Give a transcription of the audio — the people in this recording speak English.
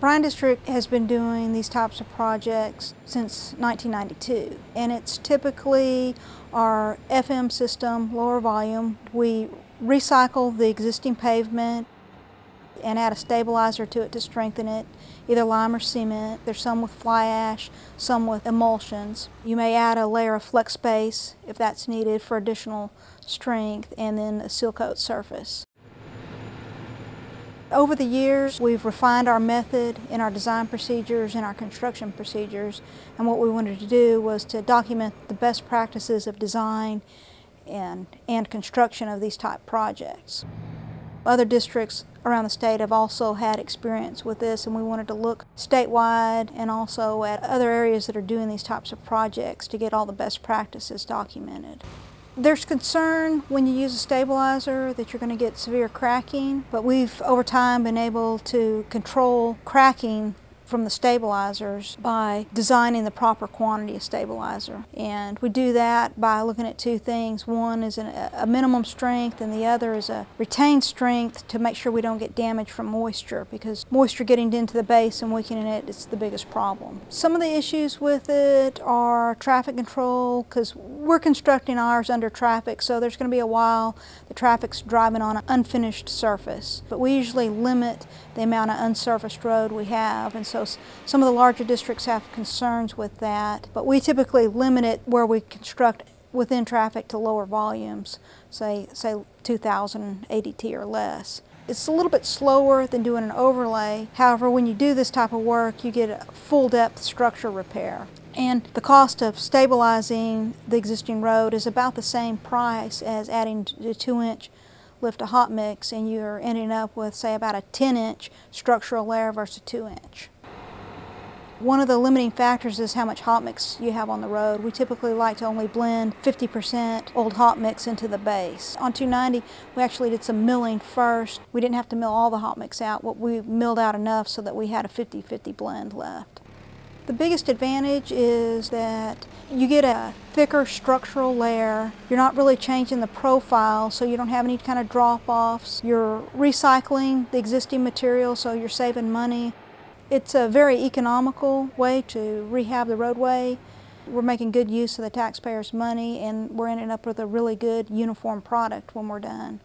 Bryan District has been doing these types of projects since 1992 and it's typically our FM system, lower volume. We recycle the existing pavement and add a stabilizer to it to strengthen it, either lime or cement. There's some with fly ash, some with emulsions. You may add a layer of flex base if that's needed for additional strength and then a seal coat surface. Over the years, we've refined our method in our design procedures and our construction procedures, and what we wanted to do was to document the best practices of design and, and construction of these type projects. Other districts around the state have also had experience with this and we wanted to look statewide and also at other areas that are doing these types of projects to get all the best practices documented. There's concern when you use a stabilizer that you're going to get severe cracking, but we've over time been able to control cracking from the stabilizers by designing the proper quantity of stabilizer. And we do that by looking at two things. One is a minimum strength and the other is a retained strength to make sure we don't get damage from moisture because moisture getting into the base and weakening it is the biggest problem. Some of the issues with it are traffic control because we're constructing ours under traffic so there's going to be a while the traffic's driving on an unfinished surface. But we usually limit the amount of unsurfaced road we have and so so some of the larger districts have concerns with that, but we typically limit it where we construct within traffic to lower volumes, say, say 2,000 ADT or less. It's a little bit slower than doing an overlay. However, when you do this type of work, you get a full depth structure repair. And the cost of stabilizing the existing road is about the same price as adding a two inch lift a hot mix and you're ending up with say about a 10 inch structural layer versus a 2 inch. One of the limiting factors is how much hot mix you have on the road. We typically like to only blend 50% old hot mix into the base. On 290, we actually did some milling first. We didn't have to mill all the hot mix out, but we milled out enough so that we had a 50-50 blend left. The biggest advantage is that you get a thicker structural layer. You're not really changing the profile so you don't have any kind of drop-offs. You're recycling the existing material so you're saving money. It's a very economical way to rehab the roadway. We're making good use of the taxpayers' money and we're ending up with a really good uniform product when we're done.